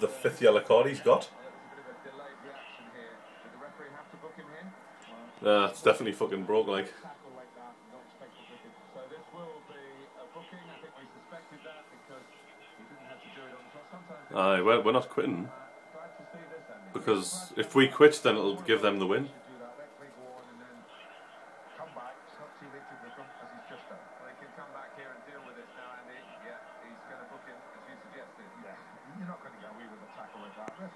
the fifth yellow card he's got. Nah, it's definitely fucking broke, like. Aye, we're, we're not quitting. Because if we quit, then it'll give them the win.